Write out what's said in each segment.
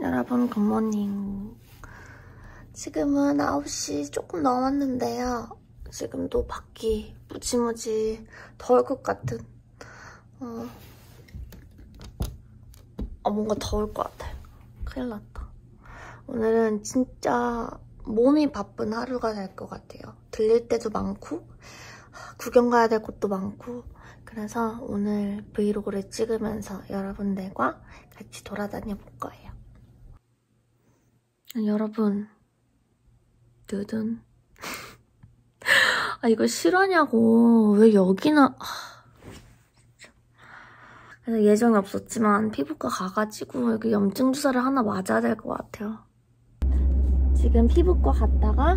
여러분 굿모닝. 지금은 9시 조금 넘었는데요. 지금도 밖이 무지무지 더울 것 같은 어, 어 뭔가 더울 것 같아요. 큰일 났다. 오늘은 진짜 몸이 바쁜 하루가 될 것 같아요. 들릴 때도 많고 구경 가야 될 곳도 많고 그래서 오늘 브이로그를 찍으면서 여러분들과 같이 돌아다녀 볼 거예요. 여러분, 느든. 아, 이거 실화냐고. 왜 여기나. 그래서 예정이 없었지만 피부과 가가지고 여기 염증 주사를 하나 맞아야 될 것 같아요. 지금 피부과 갔다가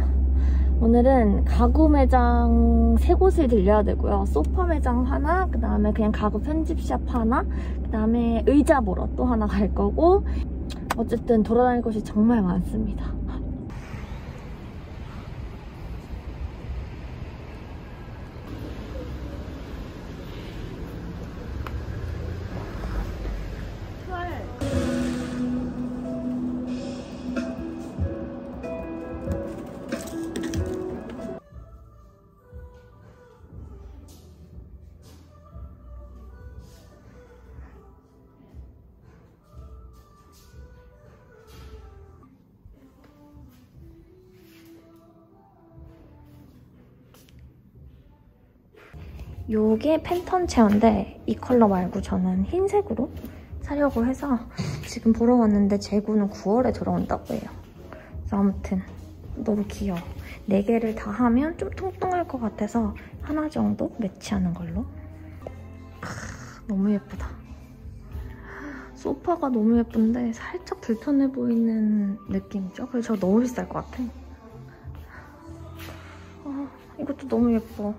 오늘은 가구 매장 세 곳을 들려야 되고요. 소파 매장 하나, 그 다음에 그냥 가구 편집샵 하나, 그 다음에 의자 보러 또 하나 갈 거고 어쨌든 돌아다닐 곳이 정말 많습니다. 요게 팬턴 체어인데 이 컬러 말고 저는 흰색으로 사려고 해서 지금 보러 왔는데 재구는 9월에 들어온다고 해요. 그래서 아무튼 너무 귀여워. 4개를 다 하면 좀 통통할 것 같아서 하나 정도 매치하는 걸로. 크, 너무 예쁘다. 소파가 너무 예쁜데 살짝 불편해 보이는 느낌이죠? 그래서 저 너무 비쌀 것 같아. 아, 이것도 너무 예뻐.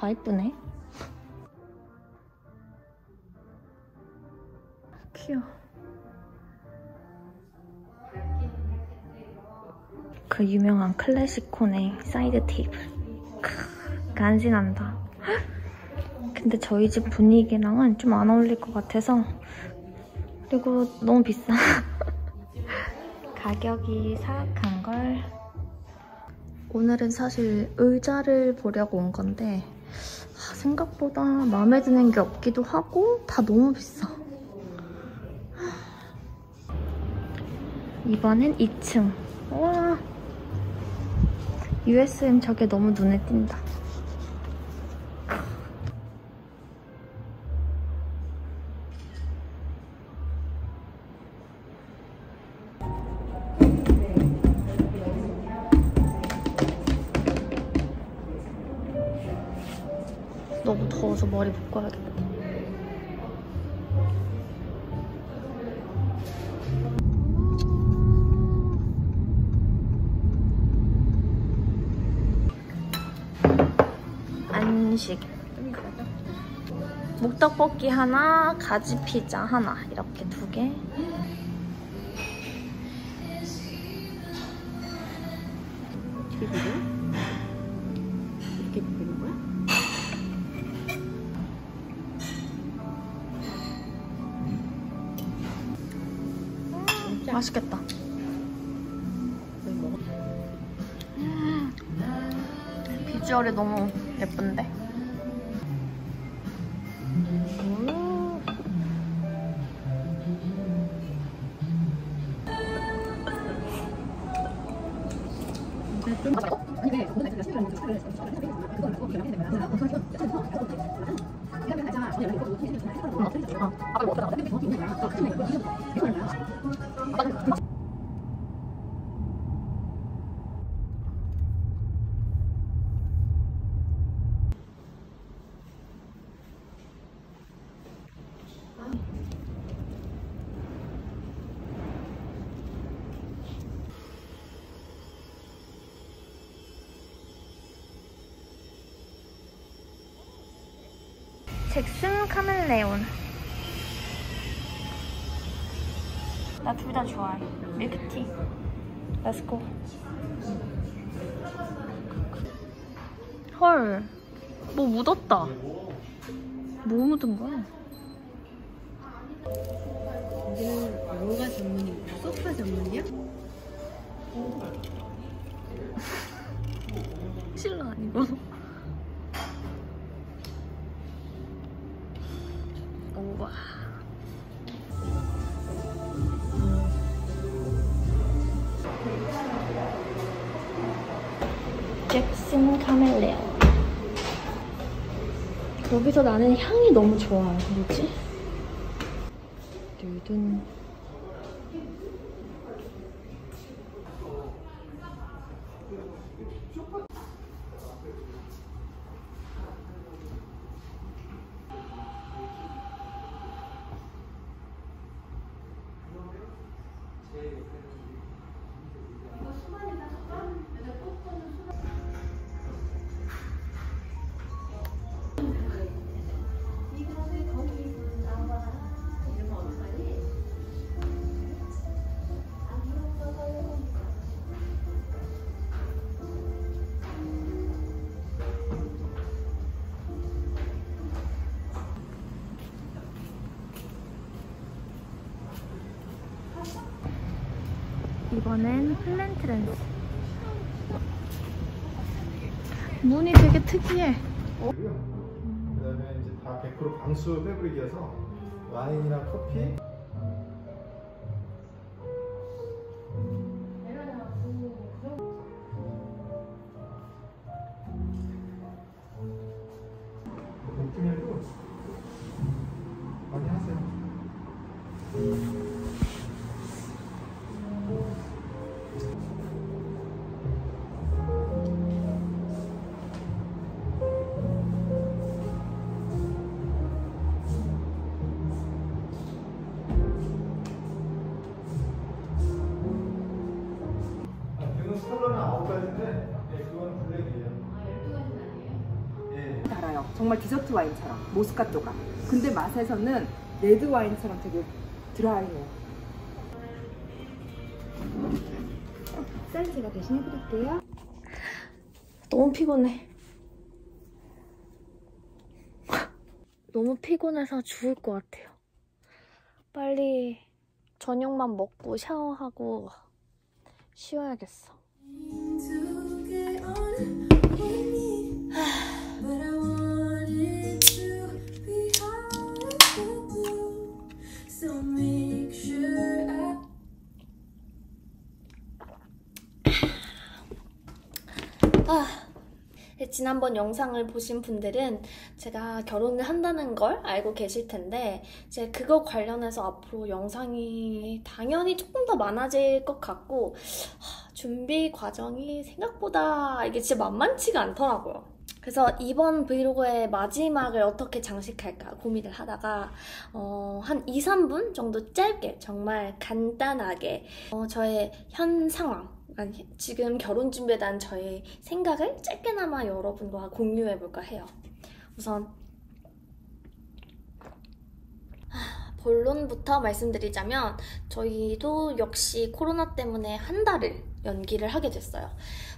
다 이쁘네. 그 유명한 ClassiCon의 사이드 테이블. 크, 간지난다. 근데 저희 집 분위기랑은 좀 안 어울릴 것 같아서 그리고 너무 비싸. 가격이 사악한 걸. 오늘은 사실 의자를 보려고 온 건데 생각보다 마음에 드는 게 없기도 하고 다 너무 비싸. 이번엔 2층. 와 USM 저게 너무 눈에 띈다. 안식. 목떡볶이 하나, 가지 피자 하나 이렇게 두 개. 어떻게 비벼? 이렇게 비비는 거야? 진짜? 맛있겠다. 비주얼이 너무 예쁜데? I'm 잭슨 카멜레온. 나 둘 다 좋아해. 밀크티. let's go. 헐. 뭐 묻었다. 뭐 묻은 거야? 이게 뭐가 전문이야? 소파 전문이야? 실로 아니고. 카멜레온. 여기서 나는 향이 너무 좋아요. 뭐지? 두둔. 이번엔 플랜트랜스. 문이 되게 특이해. 그다음에 이제 다 100% 방수 패브릭이어서 와인이나 커피 정말 디저트 와인처럼 모스카토가. 근데 맛에서는 레드 와인처럼 되게 드라이해요. 쌀 제가 대신 해드릴게요. 너무 피곤해. 너무 피곤해서 죽을 것 같아요. 빨리 저녁만 먹고 샤워하고 쉬어야겠어. 아, 지난번 영상을 보신 분들은 제가 결혼을 한다는 걸 알고 계실 텐데, 이제 그거 관련해서 앞으로 영상이 당연히 조금 더 많아질 것 같고, 하, 준비 과정이 생각보다 이게 진짜 만만치가 않더라고요. 그래서 이번 브이로그의 마지막을 어떻게 장식할까 고민을 하다가, 어, 한 2, 3분 정도 짧게, 정말 간단하게, 어, 저의 현 상황, 아니, 지금 결혼 준비에 대한 저의 생각을 짧게나마 여러분과 공유해볼까 해요. 우선 하, 본론부터 말씀드리자면 저희도 역시 코로나 때문에 한 달을 연기를 하게 됐어요.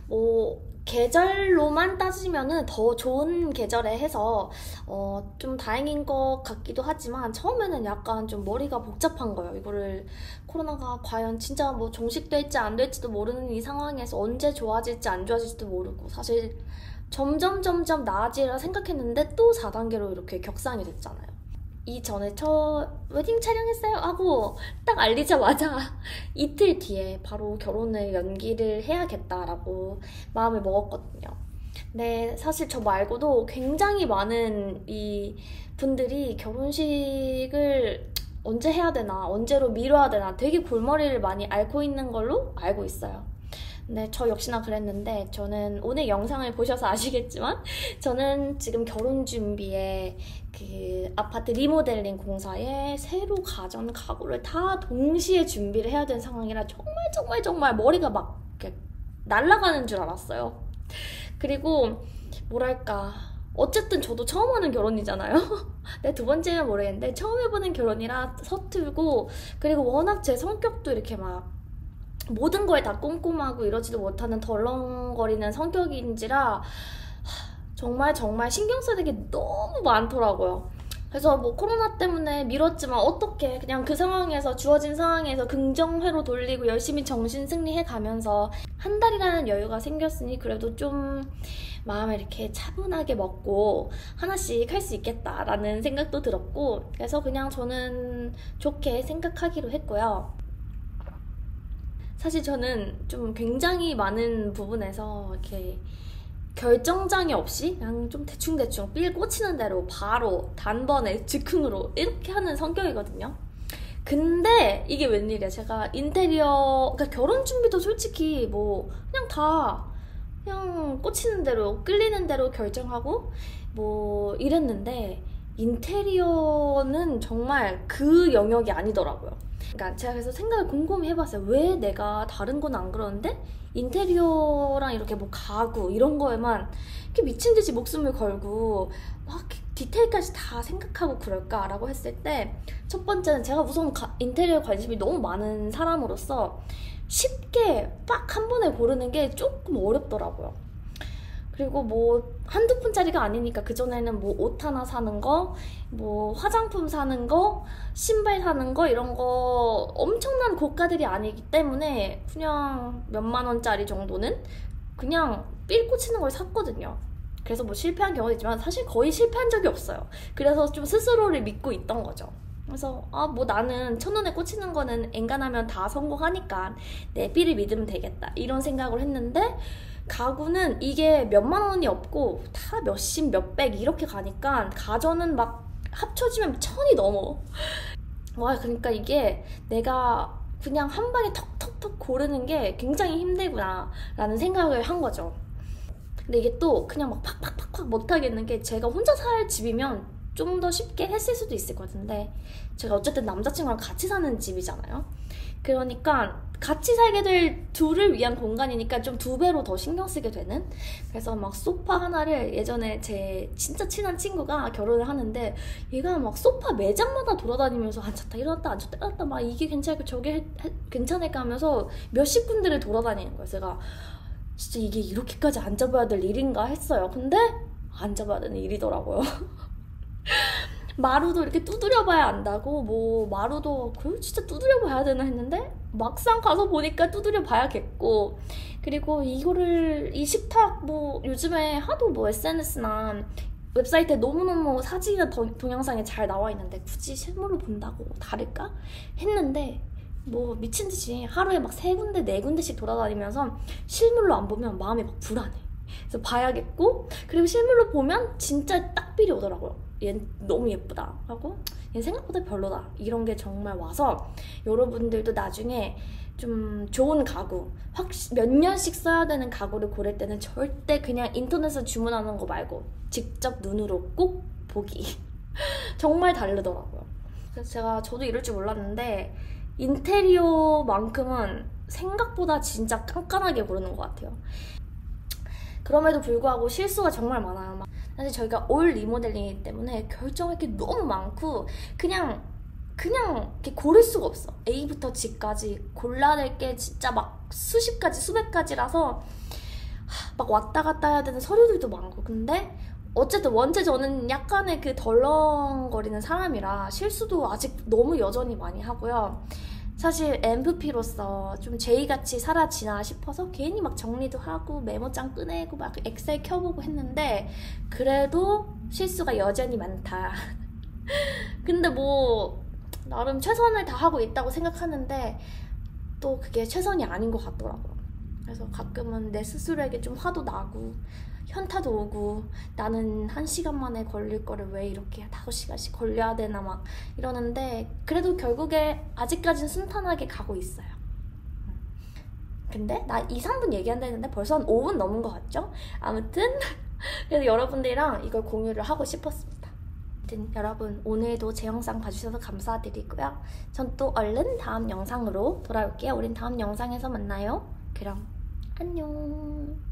뭐 계절로만 따지면은 더 좋은 계절에 해서 어, 좀 다행인 것 같기도 하지만 처음에는 약간 좀 머리가 복잡한 거예요. 이거를 코로나가 과연 진짜 뭐 종식될지 안 될지도 모르는 이 상황에서 언제 좋아질지 안 좋아질지도 모르고 사실 점점 점점 나아지라 생각했는데 또 4단계로 이렇게 격상이 됐잖아요. 이전에 저 웨딩 촬영했어요 하고 딱 알리자마자 이틀 뒤에 바로 결혼을 연기를 해야겠다라고 마음을 먹었거든요. 근데 사실 저 말고도 굉장히 많은 이 분들이 결혼식을 언제 해야 되나, 언제로 미뤄야 되나 되게 골머리를 많이 앓고 있는 걸로 알고 있어요. 근데 저 역시나 그랬는데 저는 오늘 영상을 보셔서 아시겠지만 저는 지금 결혼 준비에 그 아파트 리모델링 공사에 새로 가전 가구를 다 동시에 준비를 해야 되는 상황이라 정말 정말 정말 머리가 막 날아가는 줄 알았어요. 그리고 뭐랄까 어쨌든 저도 처음 하는 결혼이잖아요. 내 두 번째는 모르겠는데 처음 해보는 결혼이라 서툴고 그리고 워낙 제 성격도 이렇게 막 모든 거에 다 꼼꼼하고 이러지도 못하는 덜렁거리는 성격인지라 하, 정말 정말 신경 써야 될게 너무 많더라고요. 그래서 뭐 코로나 때문에 미뤘지만 어떻게 그냥 그 상황에서 주어진 상황에서 긍정회로 돌리고 열심히 정신 승리해 가면서 한 달이라는 여유가 생겼으니 그래도 좀 마음을 이렇게 차분하게 먹고 하나씩 할 수 있겠다라는 생각도 들었고 그래서 그냥 저는 좋게 생각하기로 했고요. 사실 저는 좀 굉장히 많은 부분에서 이렇게 결정장애 없이 그냥 좀 대충대충 삘 꽂히는 대로 바로 단번에 즉흥으로 이렇게 하는 성격이거든요. 근데 이게 웬일이야. 제가 인테리어, 그러니까 결혼 준비도 솔직히 뭐 그냥 다 그냥 꽂히는 대로 끌리는 대로 결정하고 뭐 이랬는데 인테리어는 정말 그 영역이 아니더라고요. 그러니까 제가 그래서 생각을 곰곰이 해봤어요. 왜 내가 다른 건 안 그러는데 인테리어랑 이렇게 뭐 가구 이런 거에만 이렇게 미친 듯이 목숨을 걸고 막 디테일까지 다 생각하고 그럴까라고 했을 때 첫 번째는 제가 우선 가- 인테리어 관심이 너무 많은 사람으로서 쉽게 빡 한 번에 고르는 게 조금 어렵더라고요. 그리고 뭐 한두 푼짜리가 아니니까 그전에는 뭐 옷 하나 사는 거, 뭐 화장품 사는 거, 신발 사는 거 이런 거 엄청난 고가들이 아니기 때문에 그냥 몇만 원짜리 정도는 그냥 삘 꽂히는 걸 샀거든요. 그래서 뭐 실패한 경우도 있지만 사실 거의 실패한 적이 없어요. 그래서 좀 스스로를 믿고 있던 거죠. 그래서 아 뭐 나는 첫눈에 꽂히는 거는 엔간하면 다 성공하니까 내 삘을 믿으면 되겠다 이런 생각을 했는데 가구는 이게 몇만 원이 없고 다 몇십 몇백 이렇게 가니까 가전은 막 합쳐지면 천이 넘어. 와 그러니까 이게 내가 그냥 한 방에 턱턱턱 고르는 게 굉장히 힘들구나 라는 생각을 한 거죠. 근데 이게 또 그냥 막 팍팍팍팍 못하겠는 게 제가 혼자 살 집이면 좀 더 쉽게 했을 수도 있을 것 같은데 제가 어쨌든 남자친구랑 같이 사는 집이잖아요. 그러니까 같이 살게 될 둘을 위한 공간이니까 좀 두 배로 더 신경 쓰게 되는? 그래서 막 소파 하나를 예전에 제 진짜 친한 친구가 결혼을 하는데 얘가 막 소파 매장마다 돌아다니면서 앉았다 일어났다 앉았다 일어났다 막 이게 괜찮을까 저게 해- 해- 괜찮을까 하면서 몇십 군데를 돌아다니는 거예요. 제가 진짜 이게 이렇게까지 앉아봐야 될 일인가 했어요. 근데 앉아봐야 되는 일이더라고요 마루도 이렇게 두드려봐야 안다고 뭐 마루도 그 진짜 두드려봐야 되나 했는데 막상 가서 보니까 두드려봐야겠고 그리고 이거를 이 식탁 뭐 요즘에 하도 뭐 SNS나 웹사이트에 너무너무 사진이나 더- 동영상이 잘 나와 있는데 굳이 실물로 본다고 다를까 했는데 뭐 미친 듯이 하루에 막 세 군데 네 군데씩 돌아다니면서 실물로 안 보면 마음이 막 불안해. 그래서 봐야겠고 그리고 실물로 보면 진짜 딱 필이 오더라고요. 얘 너무 예쁘다 하고 얘 생각보다 별로다 이런 게 정말 와서 여러분들도 나중에 좀 좋은 가구 확 몇 년씩 써야 되는 가구를 고를 때는 절대 그냥 인터넷에서 주문하는 거 말고 직접 눈으로 꼭 보기 정말 다르더라고요. 그래서 제가 저도 이럴 줄 몰랐는데 인테리어만큼은 생각보다 진짜 깐깐하게 고르는 것 같아요. 그럼에도 불구하고 실수가 정말 많아요. 막 사실 저희가 올 리모델링이기 때문에 결정할 게 너무 많고 그냥 그냥 이렇게 고를 수가 없어. A부터 G까지 골라야 될게 진짜 막 수십 가지, 수백 가지라서 하, 막 왔다 갔다 해야 되는 서류들도 많고. 근데 어쨌든 원체 저는 약간의 그 덜렁거리는 사람이라 실수도 아직 너무 여전히 많이 하고요. 사실 MVP로서 좀 제이같이 사라지나 싶어서 괜히 막 정리도 하고 메모장 꺼내고 막 엑셀 켜보고 했는데 그래도 실수가 여전히 많다. 근데 뭐 나름 최선을 다하고 있다고 생각하는데 또 그게 최선이 아닌 것 같더라고요. 그래서 가끔은 내 스스로에게 좀 화도 나고 현타도 오고 나는 한 시간 만에 걸릴 거를 왜 이렇게 다섯 시간씩 걸려야 되나 막 이러는데 그래도 결국에 아직까진 순탄하게 가고 있어요. 근데 나 2, 3분 얘기한다 했는데 벌써 한 5분 넘은 것 같죠? 아무튼 그래서 여러분들이랑 이걸 공유를 하고 싶었습니다. 아무튼 여러분 오늘도 제 영상 봐주셔서 감사드리고요. 전 또 얼른 다음 영상으로 돌아올게요. 우린 다음 영상에서 만나요. 그럼 안녕.